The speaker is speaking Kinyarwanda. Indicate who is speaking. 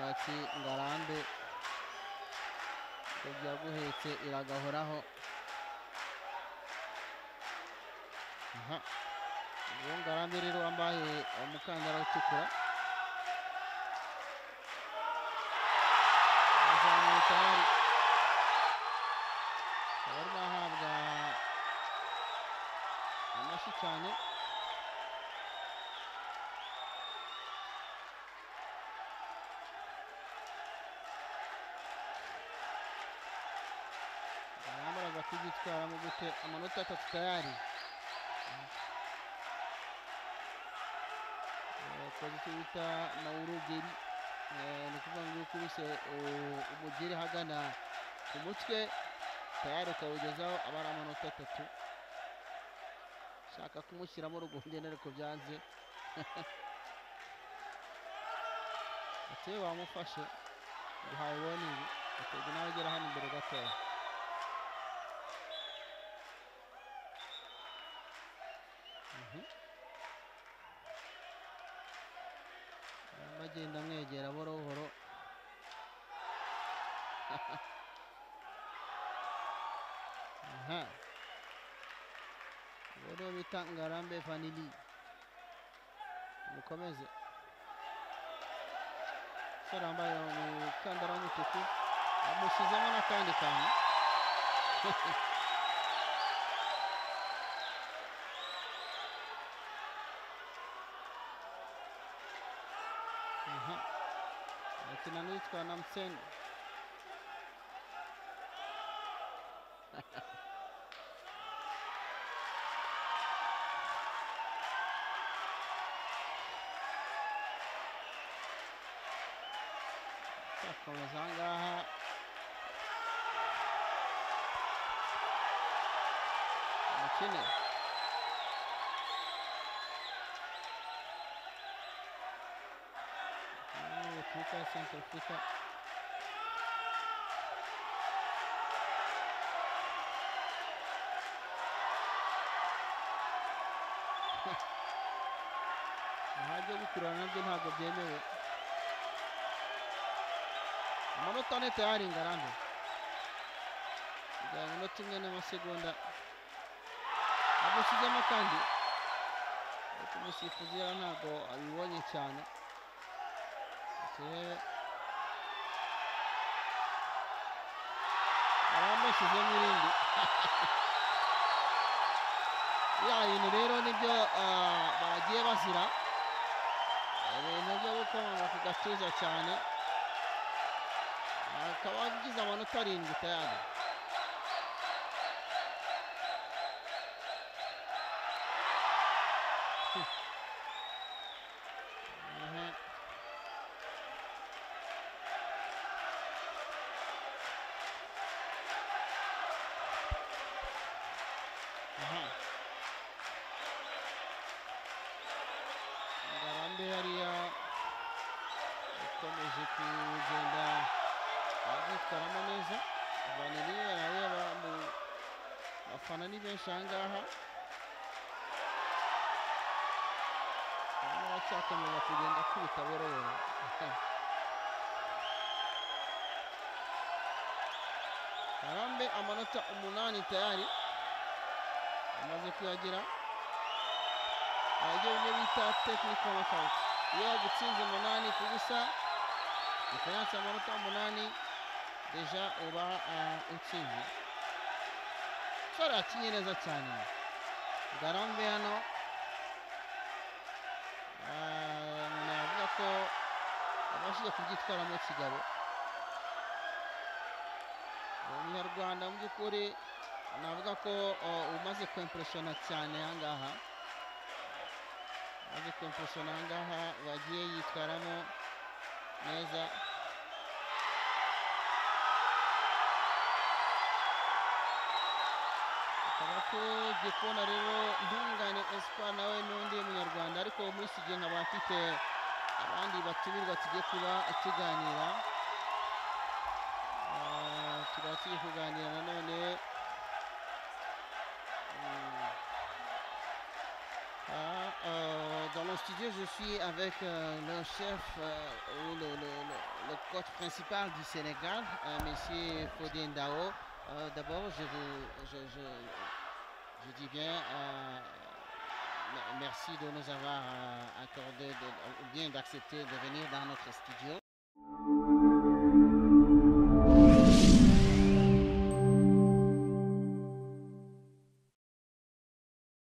Speaker 1: intoki ngo arambe yaguhetse iragahoraho. Uwo ngarambe rero wambaye umukandara utukura. Azamuye tayari akaba arimo ahabwa amashyi cyane. Kubyitwara mu gute amanota atatu tayari koze icyo bita mawurugeri ni ukuvuga ngo ukubise umugeri hagana ku mutwe tayari ukawugezaho aba ari amanota atatu. Shaka kumushyiramo rugundene ariko byanze. Ati wamufashe. Uhaye woningi atega nawe agera hano imbere gatoya. Mhm. Arimo agenda amwegera buhoro buhoro aha niwo bita ngarambe vanili mukomeze umusore wambaye umukandara w'umutuku amushyizemo n'akandi kantu Martin Anutko anamseni komeza ngaha umukene c'è sempre il fuso. Hadi bitirana byo ntabwo byemewe amanota nete yaringana kugira ngo inota imwe n'amasegonda amushyizemo kandi ariko umusifuzi yari ntabwo abibonye cyane aramushyizemo irindi ya bintu rero ni byo bagiye bazira ibintu byo gukomanga ku gatuza cyane akaba agize amanota arindwi tayari ukomeje kugenda abyitwaramo neza vaniliye arareba mu bafana ni benshi aha ngaha aracyakomeza kugenda akubita buhoro ngarambe amanota umunani tayari. Amaze kuyagira ibyo bimwe bita technical knockout. Iyo yagutsinze umunani ku busa diferanse amanota umunani deja uba utsinze umusore yakinye neza cyane ngarambe hano umuntu yavuga ko abashije kubyitwaramo kigabo umunyarwanda mu by'ukuri navuga ko umaze kwimpressiona cyane aha ngaha aje kwimpressiona aha ngaha wagiye yitwaramo neza akaba tugiye kubona rero ntungane espoir nawe n'undi munyarwanda. Ariko muri iki gihe nkaba mfite abandi batumirwa tugiye kuba tuganira. Ah, tukaba tugiye kuganira nanone Hmm. Dans le studio, je suis avec euh, le chef euh, ou le, coach principal du Sénégal, euh, Dao. Euh, D'abord, je je, dis bien me- merci de nous avoir accordé, ou bien d'accepter de venir dans notre studio.